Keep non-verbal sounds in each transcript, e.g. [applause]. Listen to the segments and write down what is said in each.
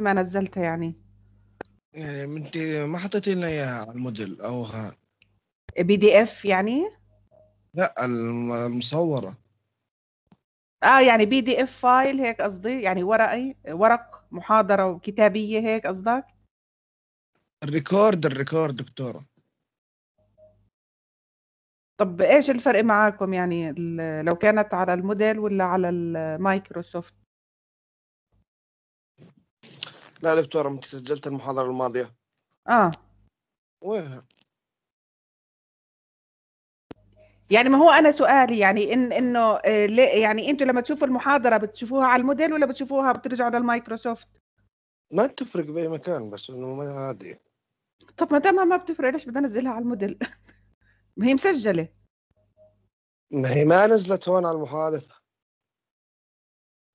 ما نزلتها يعني. يعني انت ما حطيتي لنا إياها على المودل أو ها. PDF يعني؟ لا الم- المصورة. آه يعني PDF file هيك قصدي؟ يعني ورقي ورق محاضرة وكتابية هيك قصدك؟ ال record ال record دكتورة. طب إيش الفرق معاكم يعني لو كانت على المودل ولا على المايكروسوفت؟ لا دكتورة أنت سجلت المحاضرة الماضية. آه. وينها؟ يعني ما هو أنا سؤالي يعني إن إنه آه، يعني أنتوا لما تشوفوا المحاضرة بتشوفوها على المودل ولا بتشوفوها بترجعوا للمايكروسوفت؟ ما تفرق بأي مكان بس إنه ما عادي. طب ما دام ما بتفرق ليش بدي انزلها على المودل؟ [laughs] ما هي مسجلة. ما هي ما نزلت هون على المحادثة.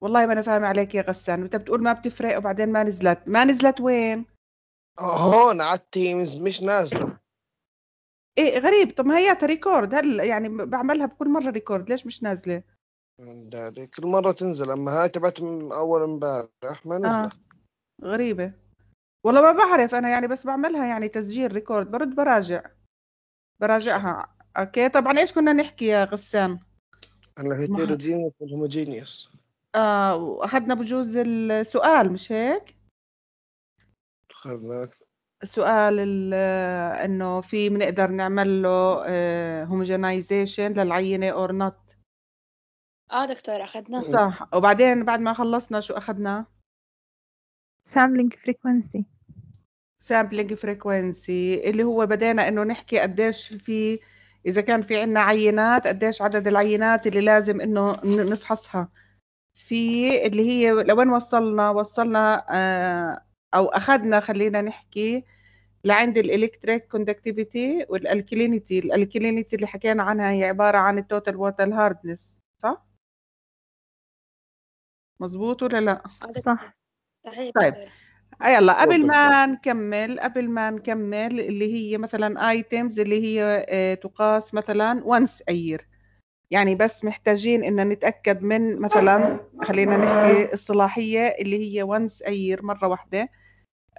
والله ما أنا فاهمة عليك يا غسان. انت بتقول ما بتفرق وبعدين ما نزلت. ما نزلت وين؟ هون على ال Teams مش نازلة. إيه غريب. طب ما هي record هل يعني بعملها بكل مرة record ليش مش نازلة؟ داري. كل مرة تنزل. أما هاي تبعت من أول امبارح ما نزلت. غريبة. والله ما بعرف. أنا يعني بس بعملها يعني تسجيل record برد براجع. براجعها. okay. طبعا إيش كنا نحكي يا غسان؟ أنا heterogeneous وال homogeneous. آه وأخذنا بجوز السؤال مش هيك؟ اخذنا السؤال ال- إنه في بنقدر نعمل له homogenization للعينة or not آه دكتور أخذناه. صح. وبعدين بعد ما خلصنا شو أخذنا؟ Sampling frequency. Sampling frequency اللي هو بدينا إنه نحكي قديش في إذا كان في عنا عينات قديش عدد العينات اللي لازم إنه نفحصها. في اللي هي لوين وصلنا وصلنا آه، أو أخذنا خلينا نحكي لعند ال electric conductivity وال alkalinity ال alkalinity اللي حكينا عنها هي عبارة عن ال total water hardness صح مزبوط ولا لا. صح صحيح طيب. آه يلا قبل. ما نكمل قبل ما نكمل اللي هي مثلا items اللي هي آه، تقاس مثلا once a year يعني بس محتاجين إن نتأكد من مثلا خلينا نحكي الصلاحيه اللي هي a year مرة واحدة.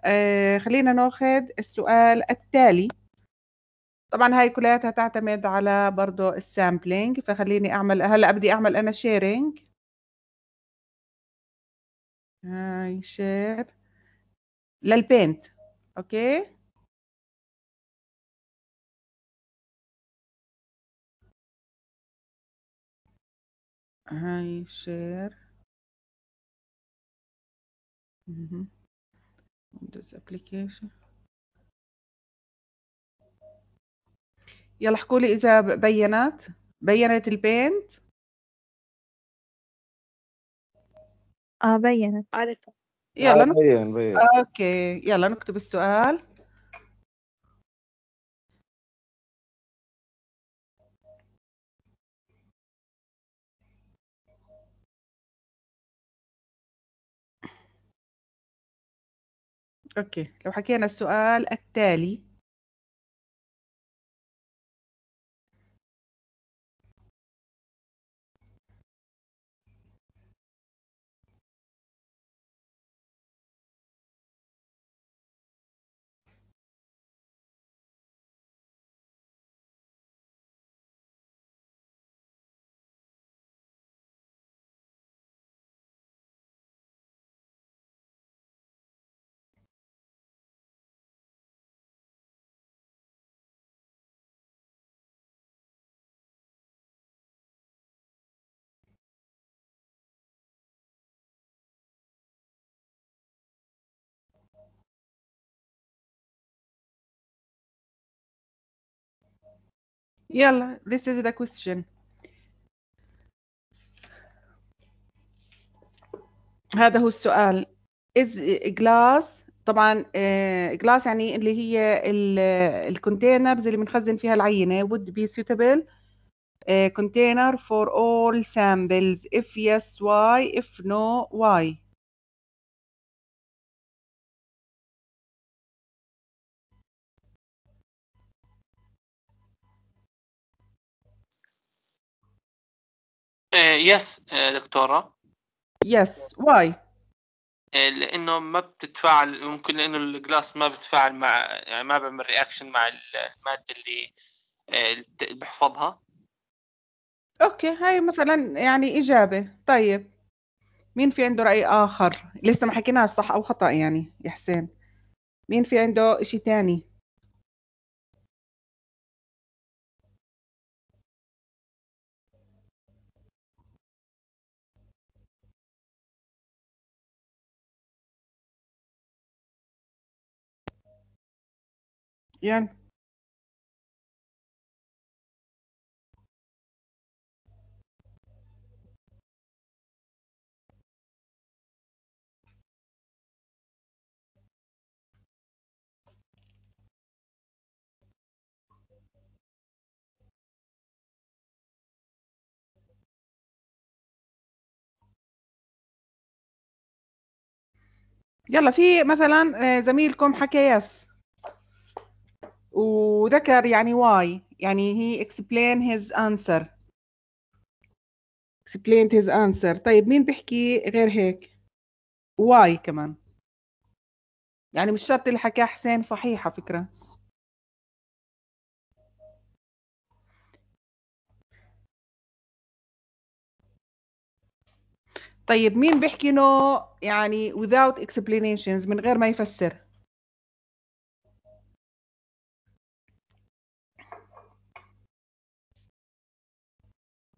آه، خلينا ناخذ السؤال التالي. طبعا هاي كلياتها تعتمد على برضو ال sampling فخليني أعمل هلأ بدي أعمل أنا sharing هاي share لل Paint okay؟ هاي share. Windows application. يلا احكوا لي اذا Paint Paint ال Paint آه Paint. دكتور يلا نك... بين بين. okay. يلا نكتب السؤال. أوكي لو حكينا السؤال التالي. يلا this is the question هذا هو السؤال is glass طبعا آه، glass يعني اللي هي الكونتينرز اللي بنخزن فيها العينة would be suitable آه، container for all samples if yes why if no why yes دكتورة. Yes. Why? آه، لأنه ما بتتفاعل ممكن لأنه ال glass ما بتفاعل مع يعني ما بيعمل reaction مع المادة اللي آه، بحفظها. okay هاي مثلا يعني إجابة. طيب مين في عنده رأي آخر؟ لسه ما حكيناش صح أو خطأ يعني يا حسين. مين في عنده إشي تاني؟ يعني. يلا في مثلا آه، زميلكم حكى يس وذكر يعني why. يعني he explain his answer. Explained his answer. طيب مين بيحكي غير هيك؟ why كمان. يعني مش شرط اللي حكاه حسين صحيح على فكرة. طيب مين بيحكي no يعني without explanations من غير ما يفسر؟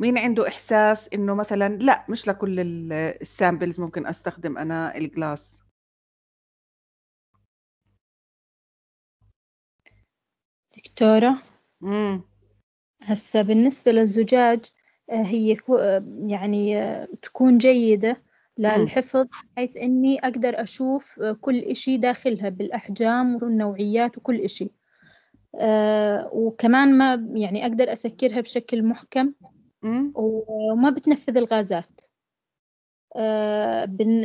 مين عنده إحساس إنه مثلا لا مش لكل ال samples ممكن أستخدم أنا ال glass دكتورة امم هسا بالنسبة للزجاج آه، هي آه، يعني آه، تكون جيدة للحفظ حيث إني أقدر أشوف كل إشي داخلها بالأحجام والنوعيات وكل إشي. آه، وكمان ما يعني أقدر أسكرها بشكل محكم. وما بتنفذ الغازات. آه،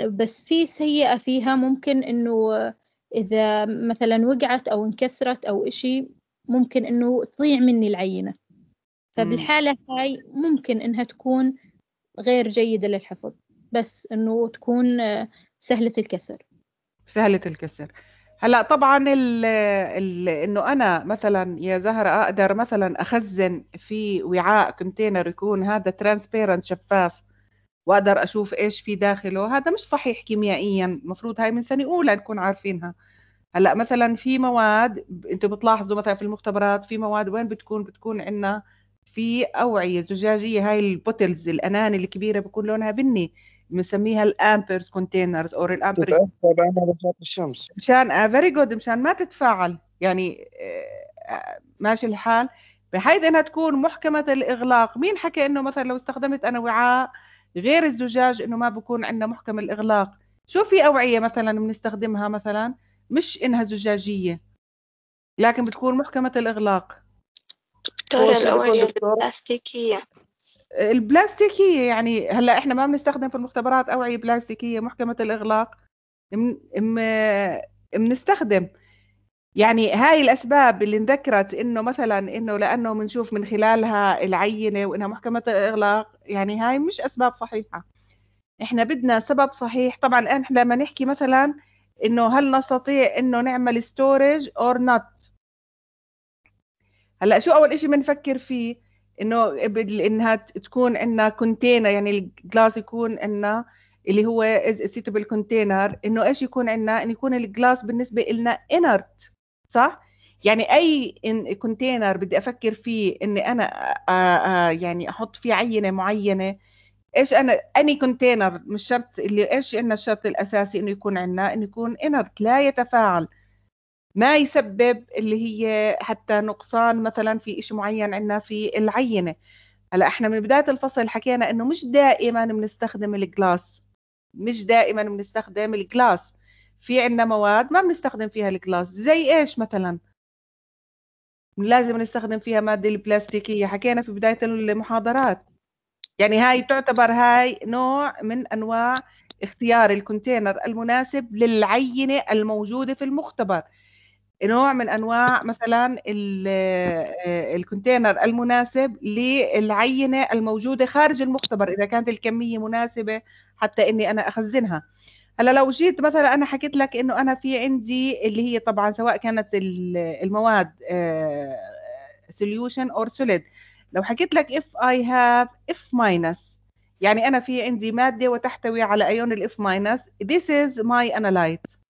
بس في سيئة فيها ممكن إنه إذا مثلا وقعت أو انكسرت أو إشي ممكن إنه تضيع مني العينة. فبالحالة هاي ممكن إنها تكون غير جيدة للحفظ بس إنه تكون آه، سهلة الكسر. سهلة الكسر. هلأ طبعا ال ال إنه أنا مثلا يا زهرة أقدر مثلا أخزن في وعاء container يكون هذا transparent شفاف وأقدر أشوف إيش في داخله. هذا مش صحيح كيميائيا المفروض هاي من سنة أولى نكون عارفينها. هلأ مثلا في مواد أنتم بتلاحظوا مثلا في المختبرات في مواد وين بتكون؟ بتكون عندنا في أوعية زجاجية هاي ال bottles القناني الكبيرة بكون لونها بني. بنسميها ال ambers containers أو ال amber تتأثر بعمل ضوء الشمس. مشان very good مشان ما تتفاعل. يعني آه، آه، ماشي الحال. بحيث إنها تكون محكمة الإغلاق. مين حكى إنه مثلا لو استخدمت أنا وعاء غير الزجاج إنه ما بكون عندنا محكم الإغلاق؟ شو في أوعية مثلا بنستخدمها مثلا؟ مش إنها زجاجية لكن بتكون محكمة الإغلاق. بيكون الأوعية؟ البلاستيكية. البلاستيكيه يعني هلا إحنا ما بنستخدم في المختبرات اوعيه بلاستيكيه محكمة الإغلاق. بنستخدم. يعني هاي الأسباب اللي انذكرت إنه مثلا إنه لأنه بنشوف من خلالها العينة وإنها محكمة الإغلاق يعني هاي مش أسباب صحيحة. إحنا بدنا سبب صحيح. طبعا إحنا لما نحكي مثلا إنه هل نستطيع إنه نعمل storage or not هلا شو أول إشي بنفكر فيه؟ إنه إنها تكون عندنا container يعني ال glass يكون عندنا اللي هو a suitable container إنه إيش يكون عندنا؟ إنه يكون ال glass بالنسبة لنا inert صح؟ يعني أي container بدي أفكر فيه إني أنا آ- آ- يعني أحط فيه عينة معينة. إيش أنا any container مش شرط اللي إيش عندنا الشرط الأساسي إنه يكون عندنا إنه يكون inert لا يتفاعل. ما يسبب اللي هي حتى نقصان مثلا في شيء معين عندنا في العينة. هلا إحنا من بداية الفصل حكينا إنه مش دائما بنستخدم ال glass. مش دائما بنستخدم ال glass. في عندنا مواد ما بنستخدم فيها ال glass. زي إيش مثلا؟ لازم نستخدم فيها مادة البلاستيكية. حكينا في بداية المحاضرات. يعني هاي تعتبر هاي نوع من أنواع اختيار ال container المناسب للعينة الموجودة في المختبر. نوع من أنواع مثلا آه، ال container المناسب للعينة الموجودة خارج المختبر إذا كانت الكمية مناسبة حتى إني أنا أخزنها. هلأ لو جيت مثلا أنا حكيت لك إنه أنا في عندي اللي هي طبعا سواء كانت ال- المواد solution or solid. لو حكيت لك if I have F minus يعني أنا في عندي مادة وتحتوي على ايون ال F minus this is my analyte.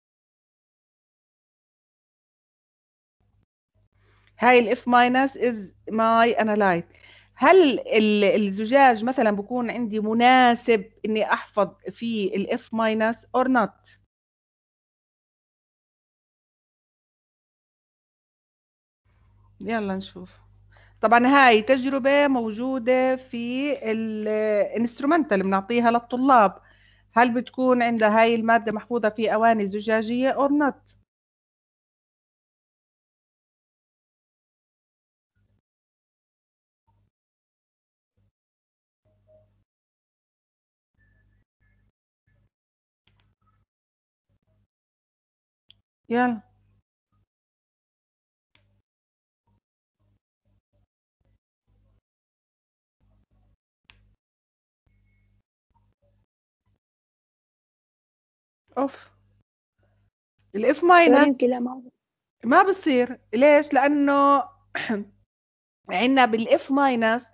هاي ال F minus is my analyte. هل ال- الزجاج مثلا بكون عندي مناسب إني أحفظ فيه ال F minus or not يلا نشوف. طبعا هاي تجربة موجودة في الانسترومنتال بنعطيها للطلاب. هل بتكون عندها هاي المادة محفوظة في أواني زجاجية or not يلا. أوف. ال F minus يمكن لا ما ما بصير ليش؟ لأنه [clears throat] عندنا بال F minus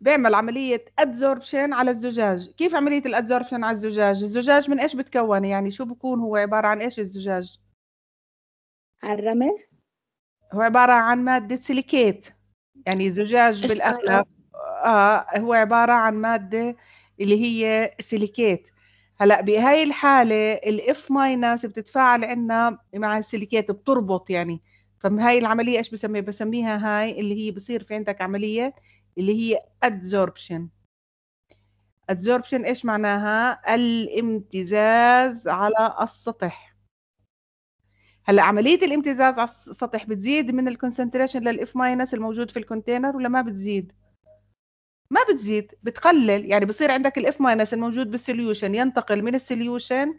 بيعمل عملية adsorption على الزجاج. كيف عملية ال adsorption على الزجاج؟ الزجاج من إيش بتكون؟ يعني شو بكون هو؟ عبارة عن إيش الزجاج؟ على الرمل؟ هو عبارة عن مادة silicate. يعني الزجاج بالأغلب آه هو عبارة عن مادة اللي هي silicate. هلا بهاي الحالة ال F minus بتتفاعل عندنا مع ال silicate بتربط يعني. فهاي العملية إيش بسميها؟ بسميها هاي اللي هي بصير في عندك عملية اللي هي adsorption. adsorption إيش معناها؟ الامتزاز على السطح. هلا عملية الامتزاز على السطح بتزيد من ال concentration لل F minus الموجود في ال container ولا ما بتزيد؟ ما بتزيد بتقلل. يعني بصير عندك ال F minus الموجود بال solution ينتقل من ال solution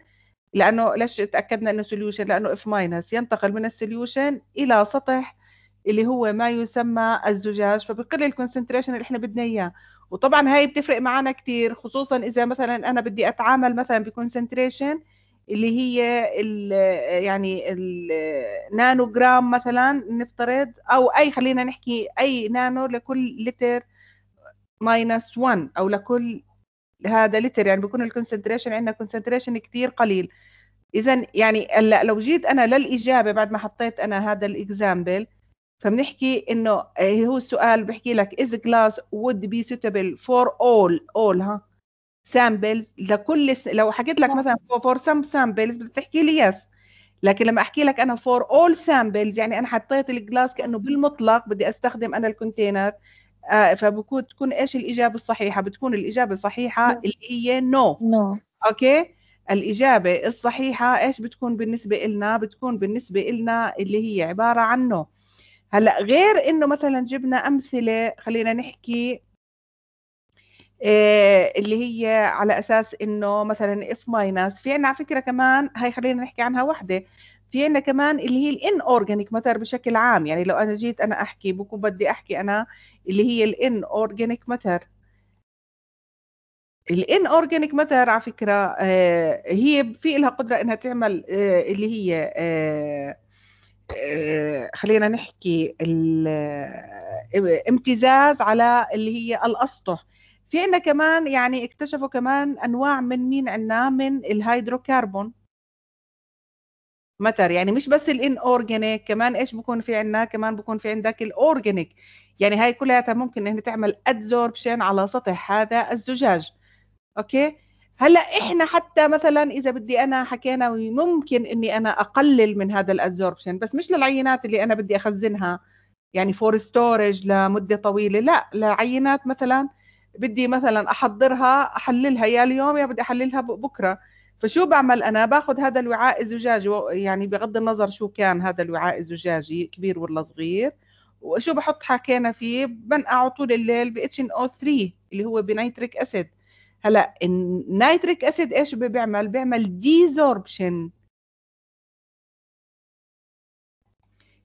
لأنه ليش تأكدنا إنه solution لأنه F minus ينتقل من السوليوشن إلى سطح اللي هو ما يسمى الزجاج فبقل ال concentration اللي إحنا بدنا إياه. وطبعا هاي بتفرق معنا كثير خصوصا إذا مثلا أنا بدي أتعامل مثلا ب concentration اللي هي ال يعني النانو جرام مثلا نفترض أو أي خلينا نحكي أي نانو لكل لتر minus 1 أو لكل هذا لتر. يعني بيكون ال concentration عندنا concentration كثير قليل. اذا يعني هلأ لو جيت أنا للإجابة بعد ما حطيت أنا هذا ال example فبنحكي إنه هو السؤال بحكي لك is glass would be suitable for all all ها؟ Samples. لكل س... لو حكيت لك مثلا for some samples بتحكي لي yes. لكن لما أحكي لك أنا for all samples يعني أنا حطيت ال glass كأنه بالمطلق بدي أستخدم أنا ال container آه فبكون تكون إيش الإجابة الصحيحة؟ بتكون الإجابة الصحيحة No. اللي هي no no. no okay؟ الإجابة الصحيحة إيش بتكون بالنسبة إلنا؟ بتكون بالنسبة إلنا اللي هي عبارة عنه هلأ غير إنه مثلا جبنا أمثلة خلينا نحكي اللي هي على أساس إنه مثلا F minus في عنا على فكرة كمان هاي خلينا نحكي عنها وحدة. في عنا كمان اللي هي ال inorganic matter بشكل عام. يعني لو أنا جيت أنا أحكي بكون بدي أحكي أنا اللي هي ال inorganic matter ال inorganic matter على فكرة آه، هي في لها قدرة إنها تعمل آه، اللي هي آه، آه، خلينا نحكي آه، امتزاز على اللي هي الأسطح. في عندنا كمان يعني اكتشفوا كمان أنواع من مين عندنا؟ من ال hydrocarbon. matter يعني مش بس ال inorganic كمان إيش بكون في عندنا؟ كمان بكون في عندك ال organic يعني هاي كلها ممكن إن تعمل adsorption على سطح هذا الزجاج. okay؟ هلأ إحنا حتى مثلا إذا بدي أنا حكينا ممكن إني أنا أقلل من هذا ال adsorption بس مش للعينات اللي أنا بدي أخزنها. يعني for storage لمدة طويلة. لأ لعينات مثلا بدي مثلا أحضرها أحللها يا اليوم يا بدي أحللها بكرة. فشو بعمل أنا؟ باخذ هذا الوعاء الزجاجي يعني بغض النظر شو كان هذا الوعاء الزجاجي كبير ولا صغير. وشو بحط حكينا فيه؟ بنقعه طول الليل ب HNO3 اللي هو ب nitric acid. هلأ ال nitric acid إيش بيعمل؟ بيعمل desorption.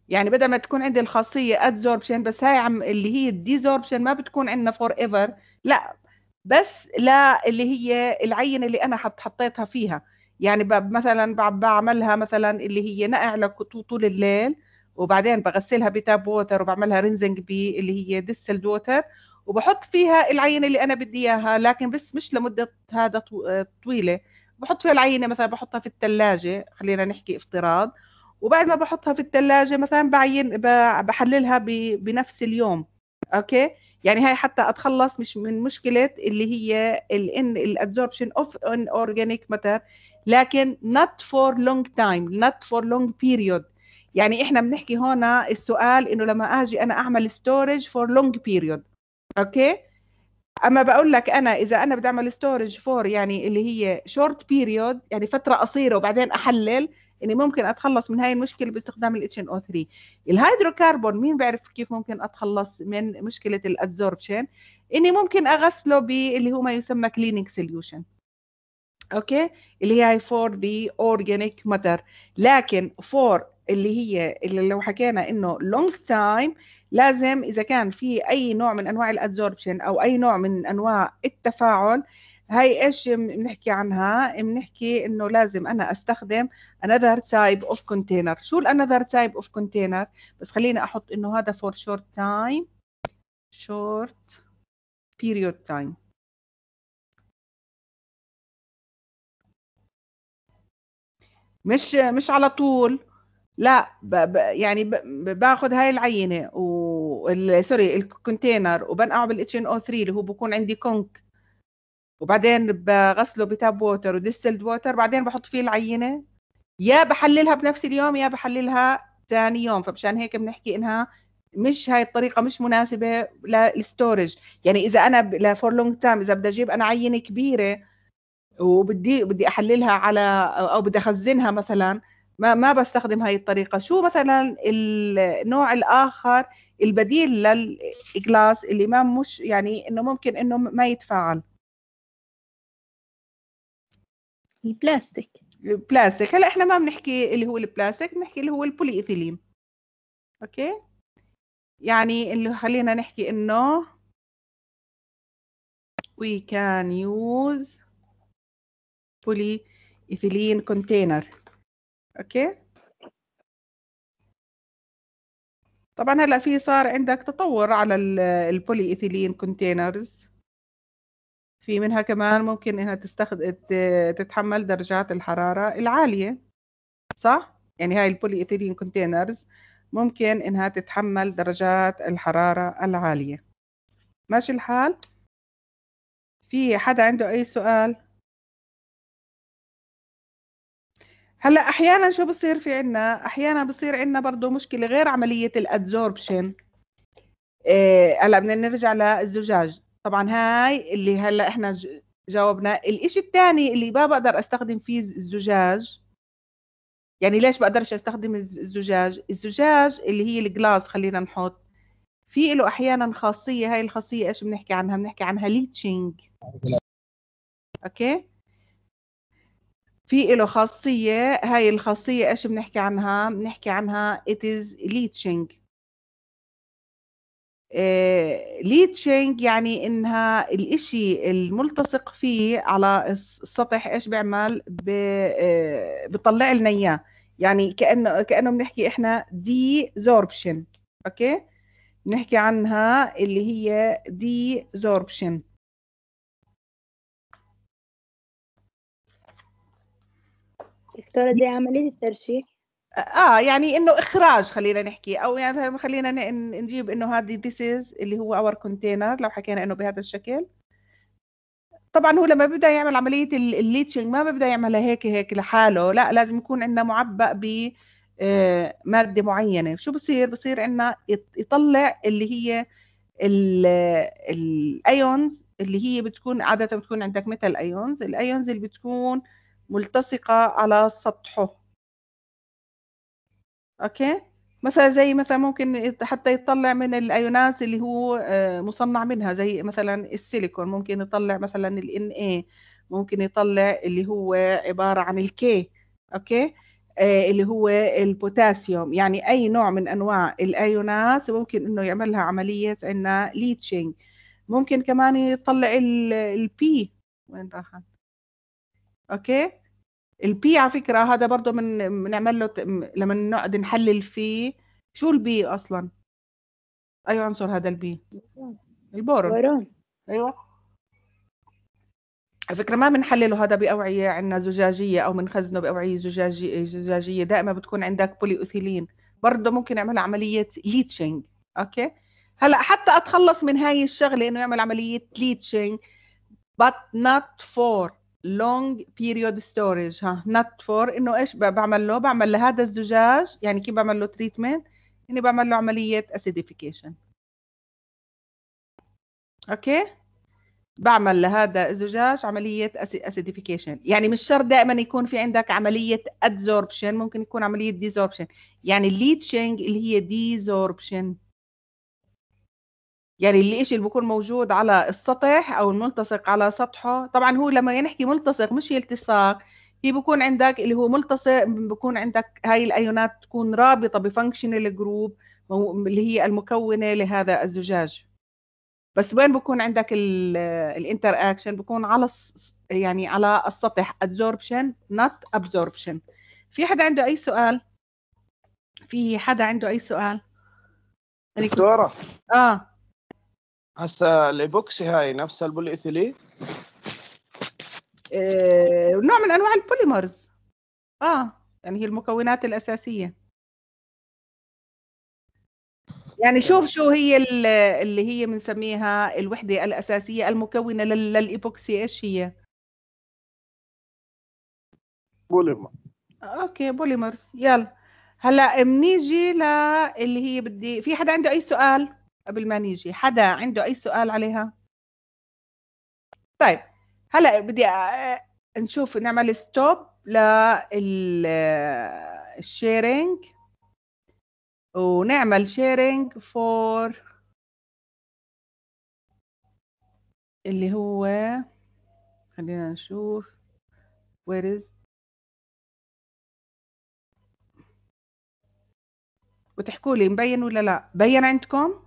يعني بدل ما تكون عندي الخاصية adsorption بس هاي عم اللي هي ال desorption ما بتكون عندنا forever لا بس لا اللي هي العينه اللي أنا حط حطيتها فيها. يعني مثلا بعملها مثلا اللي هي نقع طول الليل وبعدين بغسلها ب tap water وبعملها rinsing بي اللي هي distilled water وبحط فيها العينه اللي أنا بدي إياها. لكن بس مش لمدة هذا طو- طويلة. بحط فيها العينة مثلا بحطها في الثلاجه خلينا نحكي افتراض. وبعد ما بحطها في الثلاجه مثلا بعين بحللها بنفس اليوم okay؟ يعني هاي حتى أتخلص مش من مشكلة اللي هي الان ال adsorption of inorganic matter لكن not for long time not for long period. يعني إحنا بنحكي هنا السؤال إنه لما آجي أنا أعمل storage for long period okay؟ أما بقول لك أنا إذا أنا بدي أعمل storage for يعني اللي هي short period يعني فترة قصيرة وبعدين أحلل اني ممكن أتخلص من هاي المشكلة باستخدام ال HNO3 الهيدروكربون مين بيعرف كيف ممكن أتخلص من مشكلة ال adsorption إني ممكن أغسله باللي هو ما يسمى cleaning solution. okay؟ اللي هي for the organic matter لكن for اللي هي اللي لو حكينا إنه long time لازم إذا كان في أي نوع من أنواع ال adsorption أو أي نوع من أنواع التفاعل هاي إيش بنحكي عنها؟ بنحكي إنه لازم أنا أستخدم another type of container. شو ال another type of container بس خليني أحط إنه هذا for short time short period time. مش مش على طول. لا ب ب يعني ب باخذ هاي العينة و sorry ال container وبنقعه بال HNO3 اللي هو بكون عندي conc وبعدين بغسله ب tap water و distilled water بعدين بحط فيه العينة. يا بحللها بنفس اليوم يا بحللها ثاني يوم. فمشان هيك بنحكي إنها مش هاي الطريقة مش مناسبة لل storage. يعني إذا أنا ل for long time إذا بدي أجيب أنا عينة كبيرة وبدي بدي أحللها على أو بدي أخزنها مثلا ما ما بستخدم هاي الطريقة. شو مثلا النوع الآخر البديل لل glass اللي ما مش يعني إنه ممكن إنه ما يتفاعل؟ البلاستيك. البلاستيك. هلا إحنا ما بنحكي اللي هو البلاستيك بنحكي اللي هو ال polyethylene okay؟ يعني اللي خلينا نحكي إنه we can use polyethylene container. okay؟ طبعا هلا في صار عندك تطور على ال polyethylene containers في منها كمان ممكن إنها تستخدم تتحمل درجات الحرارة العالية صح؟ يعني هاي ال polyethylene containers ممكن إنها تتحمل درجات الحرارة العالية. ماشي الحال؟ في حدا عنده أي سؤال؟ هلأ أحيانا شو بصير في عنا؟ أحيانا بصير عنا برضه مشكلة غير عملية ال adsorption. إيه هلأ بدنا نرجع للزجاج. طبعا هاي اللي هلأ إحنا جاوبنا. الإشي الثاني اللي ما بقدر أستخدم فيه الزجاج. يعني ليش بقدرش أستخدم الز- الزجاج؟ الزجاج اللي هي ال glass خلينا نحط. في له أحيانا خاصية هاي الخاصية إيش بنحكي عنها؟ بنحكي عنها leaching okay؟ في له خاصية هاي الخاصية إيش بنحكي عنها؟ بنحكي عنها it is leaching. leaching يعني إنها الإشي الملتصق فيه على الس- السطح إيش بيعمل؟ آه، بيطلع لنا إياه. يعني كأنه كأنه بنحكي إحنا desorption. okay؟ بنحكي عنها اللي هي desorption. دكتورة زي عملية الترشيح؟ آه يعني إنه إخراج خلينا نحكي أو يعني خلينا نجيب إنه هذه this is اللي هو our container لو حكينا إنه بهذا الشكل. طبعا هو لما بيبدأ يعمل عملية ال leaching ما بيبدأ يعملها هيك هيك لحاله لا لازم يكون عندنا معبأ ب آه، مادة معينة. شو بصير؟ بصير عندنا يط- يطلع اللي هي ال ions اللي هي بتكون عادة بتكون عندك مثل ions ال ions اللي بتكون ملتصقة على سطحه. okay؟ مثلا زي مثلا ممكن حتى يطلع من الايونات اللي هو آه، مصنع منها زي مثلا السيليكون ممكن يطلع مثلا ال Na ممكن يطلع اللي هو عبارة عن ال K okay؟ آه، اللي هو البوتاسيوم. يعني أي نوع من أنواع الايونات ممكن إنه يعملها عملية عندنا leaching ممكن كمان يطلع ال B وين راحت؟ okay؟ ال B على فكرة هذا برضه من بنعمل له ت- لما نقعد نحلل فيه شو ال B أصلا؟ اي عنصر هذا ال B. البورون. بورون أيوه. على فكرة ما بنحلله هذا بأوعية عندنا زجاجية أو بنخزنه بأوعية زجاجيه زجاجية. دائما بتكون عندك بوليوثيلين برضه ممكن يعمل عملية leaching okay؟ هلأ حتى أتخلص من هاي الشغلة إنه يعمل عملية leaching but not for long period storage ها not for إنه إيش بعمل له؟ بعمل لهذا الزجاج يعني كيف بعمل له treatment اني بعمل له عملية acidification. okay بعمل لهذا الزجاج عملية acidification. يعني مش شرط دائما يكون في عندك عملية adsorption ممكن يكون عملية desorption. يعني ال leaching اللي هي desorption. يعني اللي إيش اللي بيكون موجود على السطح أو الملتصق على سطحه. طبعا هو لما نحكي ملتصق مش التصاق في بيكون عندك اللي هو ملتصق بيكون عندك هاي الأيونات تكون رابطة ب functional group اللي هي المكونة لهذا الزجاج. بس وين بكون عندك ال interaction بكون على يعني على السطح. adsorption not absorption. في حدا عنده أي سؤال؟ في حدا عنده أي سؤال؟ دكتورة. آه. هسه الايبوكسي هاي نفسها البوليثيلين آه، نوع من أنواع ال polymers. آه يعني هي المكونات الأساسية. يعني شوف شو هي ال- اللي هي بنسميها الوحدة الأساسية المكونة لل- للإيبوكسي. إيش هي؟ polymer. okay polymers. يلا. هلأ بنيجي ل اللي هي بدي في حدا عنده أي سؤال؟ قبل ما نيجي حدا عنده أي سؤال عليها؟ طيب هلأ بدي نشوف نعمل stop لل sharing ونعمل sharing for اللي هو خلينا نشوف where is وتحكوا لي مبين ولا لا؟ بين عندكم؟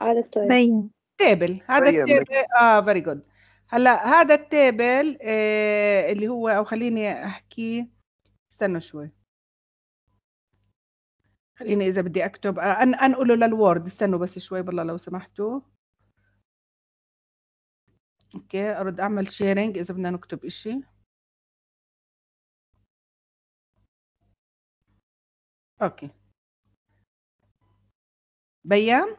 آه دكتور بين table. هذا بين ال table. آه very good هلا هذا ال table آه اللي هو أو خليني أحكي. استنوا شوي. خليني إذا بدي أكتب. آه أن أنقله لل Word. استنوا بس شوي بالله لو سمحتوا. okay أرد أعمل sharing إذا بدنا نكتب إشي. okay. بيان؟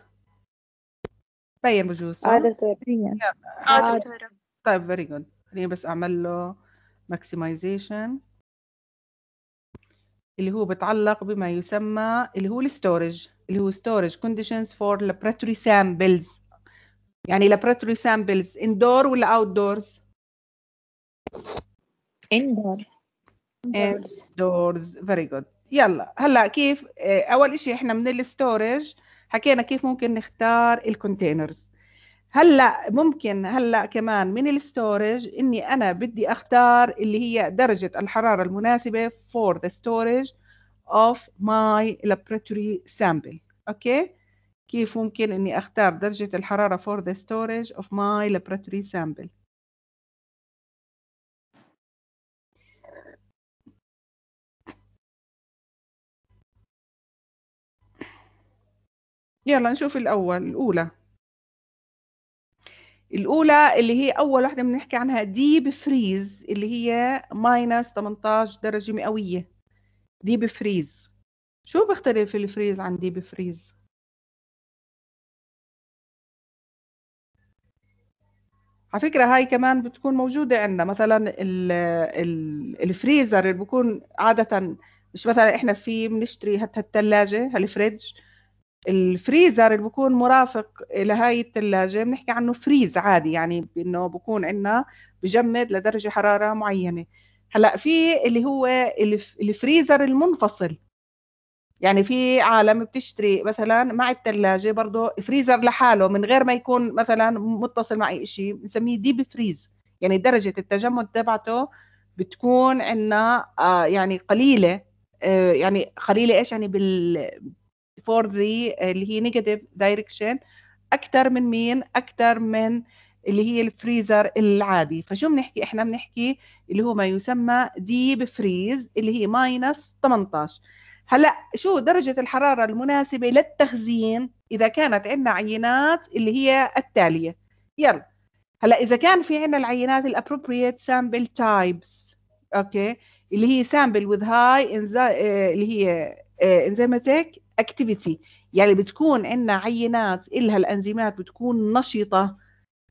بين بجوز صح؟ آه دكتور بين آه طيب. very good خليني بس أعمل له maximization اللي هو بتعلق بما يسمى اللي هو ال storage اللي هو storage conditions for laboratory samples. يعني laboratory samples indoor ولا outdoors indoor indoors. Very good. يلا هلا كيف؟ أول إشي إحنا من ال storage حكينا كيف ممكن نختار ال containers هلأ ممكن هلأ كمان من ال storage إني أنا بدي أختار اللي هي درجة الحرارة المناسبة for the storage of my laboratory sample. okay؟ كيف ممكن إني أختار درجة الحرارة for the storage of my laboratory sample يلا نشوف الأول الأولى. الأولى اللي هي أول واحدة بنحكي عنها deep freeze اللي هي minus 18 درجة مئوية. deep freeze شو بيختلف ال freeze عن deep freeze؟ على فكرة هاي كمان بتكون موجودة عندنا. مثلا ال ال الفريزر اللي بكون عادة مش مثلا إحنا في بنشتري هات الثلاجة هال fridge ال freezer اللي بكون مرافق لهاي الثلاجة بنحكي عنه freeze عادي يعني بانه بكون عندنا بجمد لدرجة حرارة معينة. هلأ في اللي هو الف- الفريزر المنفصل. يعني في عالم بتشتري مثلا مع الثلاجة برضه فريزر لحاله من غير ما يكون مثلا متصل مع أي شيء بنسميه deep freeze. يعني درجة التجمد تبعته بتكون عندنا آه يعني قليلة آه يعني قليلة إيش؟ يعني بال for the اللي هي negative direction أكثر من مين؟ أكثر من اللي هي الفريزر العادي. فشو بنحكي؟ إحنا بنحكي اللي هو ما يسمى deep freeze اللي هي minus 18 هلأ شو درجة الحرارة المناسبة للتخزين؟ إذا كانت عندنا عينات اللي هي التالية. يلا. هلأ إذا كان في عندنا العينات ال appropriate sample types okay؟ اللي هي sample with هاي اللي هي enzymatic activity يعني بتكون عندنا عينات إلها الأنزيمات بتكون نشطة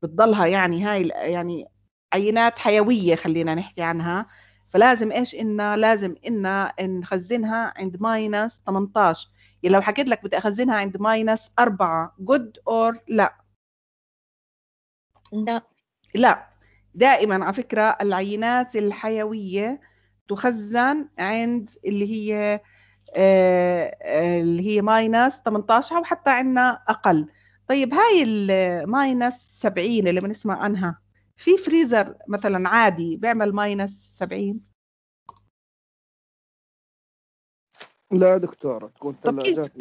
بتضلها يعني هاي يعني عينات حيوية خلينا نحكي عنها. فلازم إيش إنا لازم إنا نخزنها عند minus 18 يعني لو حكيت لك بدي أخزنها عند minus 4 good or لا؟ لا. لا. دائما على فكرة العينات الحيوية تخزن عند اللي هي آه، آه، اللي هي minus 18 أو حتى عندنا أقل. طيب هاي ال minus 70 اللي بنسمع عنها في فريزر مثلا عادي بيعمل minus 70 لا دكتورة تكون؟ ثلاجات.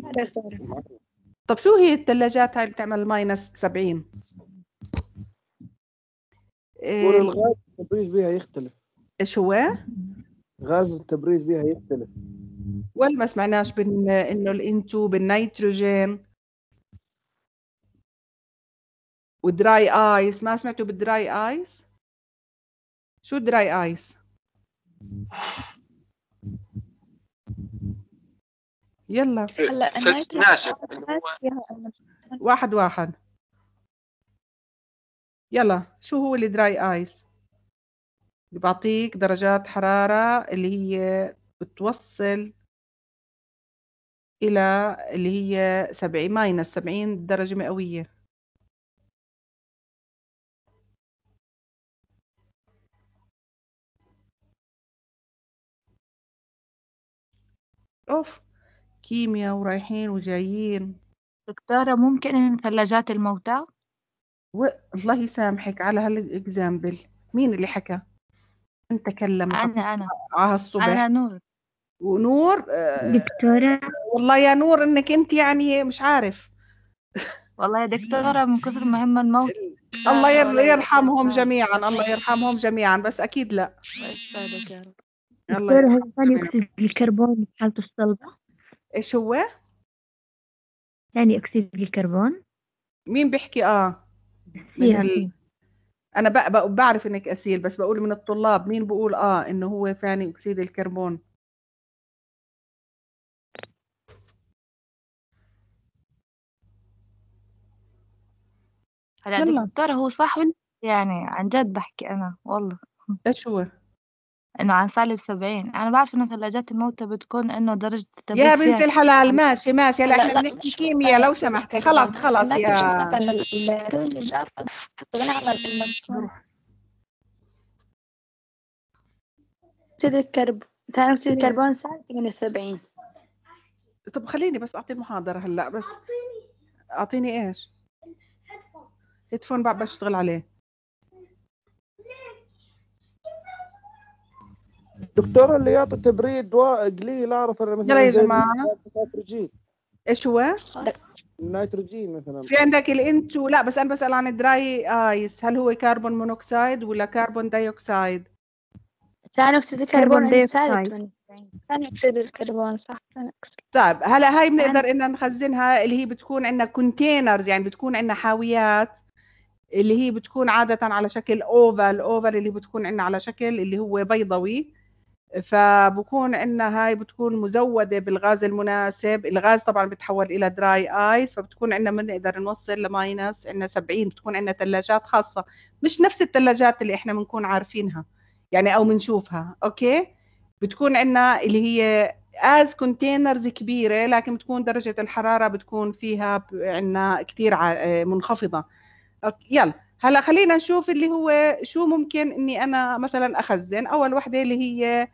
طب شو هي الثلاجات هاي اللي بتعمل minus 70 تقول إيه، الغاز التبريد بها يختلف. إيش هو؟ غاز التبريد بها يختلف. ولا ما سمعناش بان إنه ال N2 بالنيتروجين. و dry ice ما سمعتوا بال dry ice شو dry ice يلا. هلا ثلج ناشف واحد واحد. يلا شو هو ال dry ice اللي بعطيك درجات حرارة اللي هي بتوصل إلى اللي هي سبعين minus سبعين درجة مئوية. أوف كيمياء ورايحين وجايين. دكتورة ممكن ثلاجات الموتى؟ و... الله يسامحك على هالاكزامبل مين اللي حكى؟ انت تكلم أنا أنا. على الصبح. أنا نور. ونور آه، دكتورة؟ والله يا نور إنك أنت يعني مش عارف. والله يا دكتورة من كثر ما هم الموت. الله يرحمهم. جميعا الله يرحمهم جميعا بس أكيد لا. الله يسعدك يا رب. الله دكتورة يرحمهم ثاني جميعاً. أكسيد الكربون في حالته الصلبة؟ إيش هو؟ ثاني أكسيد الكربون؟ مين بيحكي؟ آه. من. أنا ب... ب... بعرف إنك أسيل بس بقول من الطلاب مين بقول؟ آه إنه هو ثاني أكسيد الكربون. هلا يلا. دكتورة هو صح ولا يعني عن جد بحكي أنا والله. إيش هو؟ إنه عن سالب سبعين. أنا بعرف إنه ثلاجات الموتى بتكون إنه درجة التبريد يا فيها بنت الحلال ماشي ماشي هلا لا، إحنا بنحكي كيمياء لو سمحتي خلاص خلاص يا أكسيد الكربون ثاني أكسيد الكربون سالب 78 طب خليني بس أعطي المحاضرة هلأ بس أعطيني إيش؟ هيدفون بعد بشتغل عليه. دكتورة اللي يعطي تبريد وا- قليل أعرف أنا مثلا يا زي جماعة. النيتروجين. إيش هو؟ النيتروجين مثلا. في عندك الانتو لا بس أنا بسأل عن الدراي آيس. هل هو كربون مونوكسيد ولا كربون دايوكسيد ثاني أكسيد كربون الكربون دايوكسيد. 78 ثاني أكسيد الكربون صح. ثاني أكسيد طيب هلا هاي بنقدر ان نخزنها اللي هي بتكون عندنا كونتينرز يعني بتكون عندنا حاويات. اللي هي بتكون عادة على شكل oval oval اللي بتكون عندنا على شكل اللي هو بيضوي. فبكون عندنا هاي بتكون مزودة بالغاز المناسب. الغاز طبعا بتحول إلى dry ice فبتكون عندنا بنقدر نوصل ل minus عندنا 70 بتكون عندنا ثلاجات خاصة. مش نفس الثلاجات اللي إحنا بنكون عارفينها يعني أو بنشوفها. أوكي؟ بتكون عندنا اللي هي as containers كبيرة لكن بتكون درجة الحرارة بتكون فيها عندنا آه، منخفضة. أوكي، يلا. هلا خلينا نشوف اللي هو شو ممكن إني أنا مثلا أخزن. أول وحدة اللي هي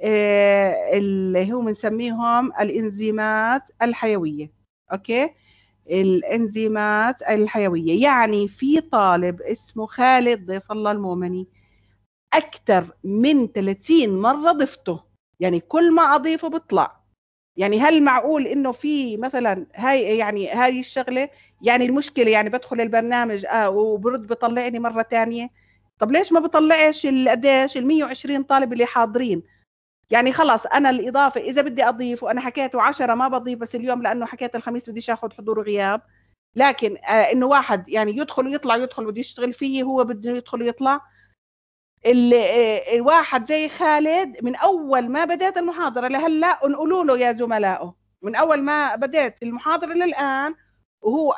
آه، اللي هو بنسميهم الإنزيمات الحيوية. أوكي؟ الإنزيمات الحيوية. يعني في طالب اسمه خالد ضيف الله المؤمني. أكثر من 30 مرة ضفته. يعني كل ما أضيفه بيطلع يعني هل معقول إنه في مثلا هاي يعني هاي الشغلة؟ يعني المشكلة يعني بدخل البرنامج آه وبرد بطلعني مرة ثانية طب ليش ما بطلعش قديش ال 120 طالب اللي حاضرين؟ يعني خلاص أنا الإضافة إذا بدي أضيف وأنا حكيته 10 ما بضيف بس اليوم لأنه حكيت الخميس بديش آخذ حضور وغياب لكن آه إنه واحد يعني يدخل ويطلع يدخل بده يشتغل فيه هو بده يدخل ويطلع. الواحد زي خالد من أول ما بدأت المحاضرة لهلأ انقلوا له يا زملائه. من أول ما بدأت المحاضرة للآن وهو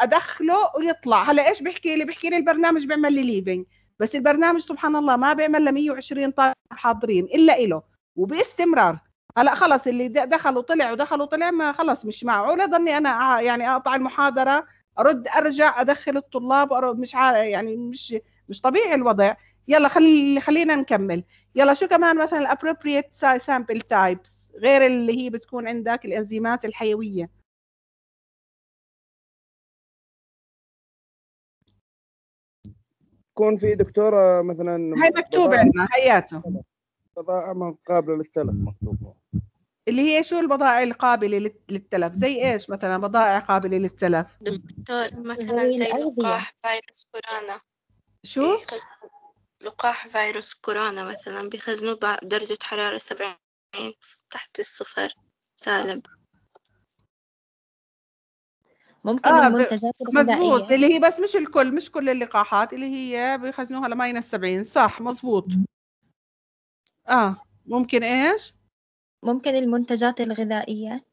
أدخله ويطلع. هلأ إيش بيحكي لي؟ بيحكي لي البرنامج بيعمل لي ليفنج بس البرنامج سبحان الله ما بيعمل ل 120 طالب حاضرين إلا إله. وباستمرار. هلأ خلص اللي دخل وطلع ودخل وطلع ما خلص مش معقول اضلني أنا أع- يعني أقطع المحاضرة أرد أرجع أدخل الطلاب مش يعني مش مش طبيعي الوضع. يلا خلي خلينا نكمل. يلا شو كمان مثلا ال appropriate sample types غير اللي هي بتكون عندك الأنزيمات الحيوية؟ يكون في دكتورة مثلا هاي مكتوب بضائع- عندنا هياته بضائع ما قابلة للتلف مكتوبة. اللي هي شو البضائع القابلة لل- للتلف؟ زي إيش مثلا بضائع قابلة للتلف؟ دكتور مثلا زي. لقاح فيروس كورونا شو؟ لقاح فيروس كورونا مثلا بيخزنوه بدرجة حرارة سبعين تحت الصفر سالب ممكن آه، المنتجات مزبوط الغذائية. اللي هي بس مش الكل مش كل اللقاحات اللي هي بيخزنوها لماينس 70 صح مزبوط آه ممكن إيش؟ ممكن المنتجات الغذائية.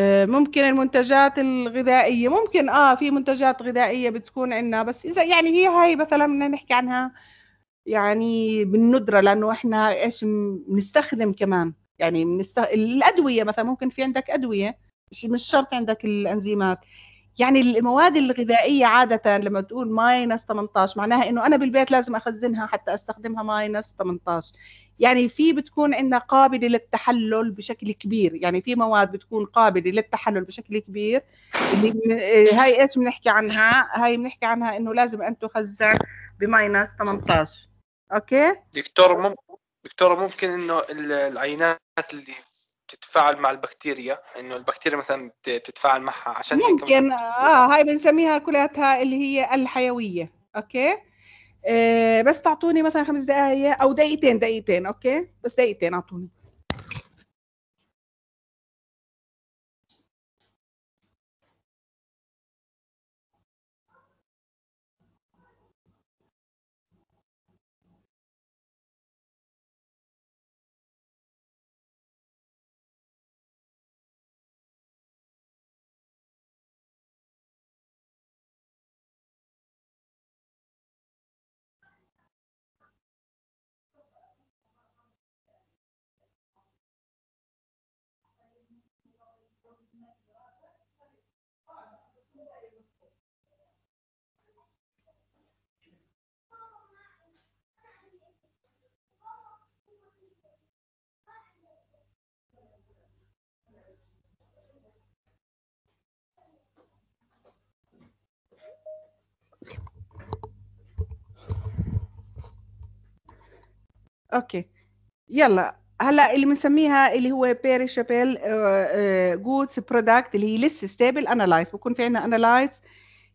ممكن المنتجات الغذائية ممكن آه في منتجات غذائية بتكون عندنا بس إذا يعني هي هاي مثلا بدنا نحكي عنها يعني بالندرة لأنه إحنا إيش بنستخدم كمان يعني بنست... الأدوية مثلا ممكن في عندك أدوية مش شرط عندك الأنزيمات يعني المواد الغذائية عادة لما تقول minus 18 معناها إنه أنا بالبيت لازم أخزنها حتى أستخدمها minus 18 يعني في بتكون عندنا قابلة للتحلل بشكل كبير يعني في مواد بتكون قابلة للتحلل بشكل كبير اللي آه، هاي إيش بنحكي عنها؟ هاي بنحكي عنها إنه لازم ان تخزن ب minus 18 أوكي؟ دكتور ممكن دكتور ممكن إنه ال- العينات اللي بتتفاعل مع البكتيريا إنه البكتيريا مثلا بت- بتتفاعل معها عشان هيك ممكن آه هاي بنسميها كلياتها اللي هي الحيوية. أوكي؟ بس تعطوني مثلا خمس دقائق أو دقيقتين دقيقتين أوكي؟ بس دقيقتين أعطوني. أوكي. يلا. هلأ اللي بنسميها اللي هو perishable goods product اللي هي less stable analytes بكون في عندنا analytes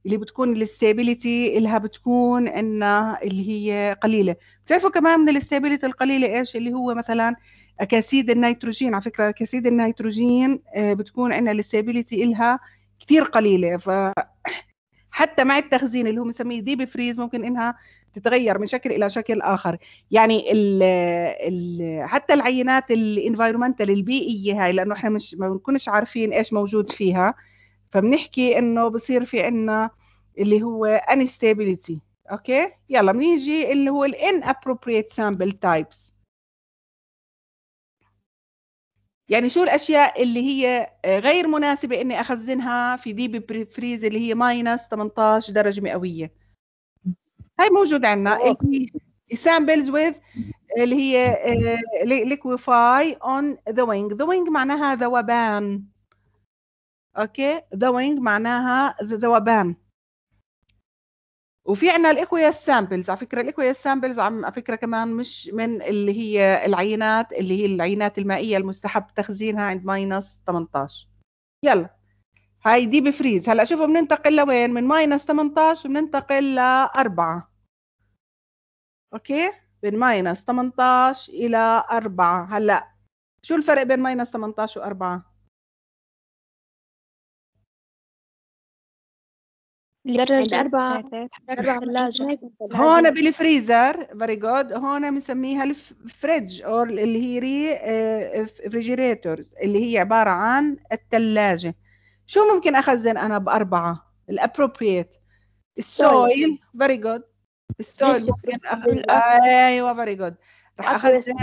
اللي بتكون ال stability اللي بتكون عندنا اللي هي قليلة. بتعرفوا كمان من ال stability القليلة إيش؟ اللي هو مثلا أكاسيد النيتروجين. على فكرة أكاسيد النيتروجين آه، بتكون عندنا ال stability إلها كثير قليلة. ف حتى مع التخزين اللي هو بنسميه deep freeze ممكن إنها تتغير من شكل إلى شكل آخر. يعني ال ال حتى العينات ال environmental البيئية هاي لأنه إحنا مش ما بنكونش عارفين إيش موجود فيها فبنحكي إنه بصير في عندنا اللي هو unstability أوكي؟ يلا بنيجي اللي هو ال inappropriate sample types. يعني شو الأشياء اللي هي غير مناسبة إني أخزنها في deep freeze اللي هي minus 18 درجة مئوية؟ هاي موجود عندنا. samples with اللي هي آه، liquefy on thawing. Thawing معناها ذوبان. أوكي؟ Thawing معناها ذوبان. وفي عنا ال aqueous samples على فكرة ال aqueous samples على فكرة كمان مش من اللي هي العينات اللي هي العينات المائية المستحب تخزينها عند minus 18 يلا. هاي deep freeze. هلأ شوفوا بننتقل لوين؟ من minus 18 بننتقل ل 4 أوكي؟ من minus 18 إلى 4 هلأ شو الفرق بين minus 18 و4 ثلاجة هون بالفريزر very good هون بنسميها ال fridge أو اللي هي re refrigerators اللي هي عبارة عن الثلاجه شو ممكن أخزن أنا بأربعة؟ ال appropriate ال soil very good ال soil ممكن اخزن أيوه very good رح أخزن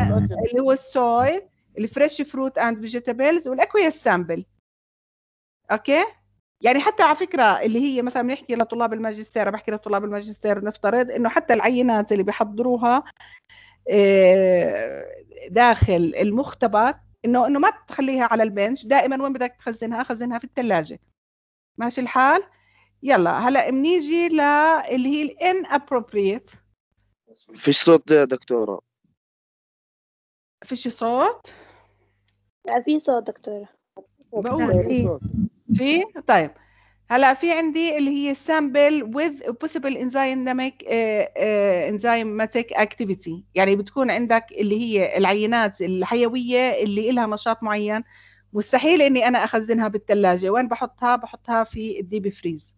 اللي هو ال soil ال fresh fruit and vegetables وال aqueous sample أوكي؟ يعني حتى على فكرة اللي هي مثلا بنحكي لطلاب الماجستير بحكي لطلاب الماجستير نفترض إنه حتى العينات اللي بيحضروها آه، داخل المختبر انه إنه ما تخليها على البنش. دائما وين بدك تخزنها؟ خزنها في الثلاجه ماشي الحال؟ يلا هلأ بنيجي للي هي الان ابروبريت فيش صوت يا دكتورة. فيش صوت؟ لا في صوت دكتورة. بقول في في؟ طيب. هلا في عندي اللي هي sample with possible enzymatic uh, uh, enzymatic activity. يعني بتكون عندك اللي هي العينات الحيوية اللي لها نشاط معين. مستحيل إني أنا أخزنها بالثلاجه وين بحطها؟ بحطها في ال deep freeze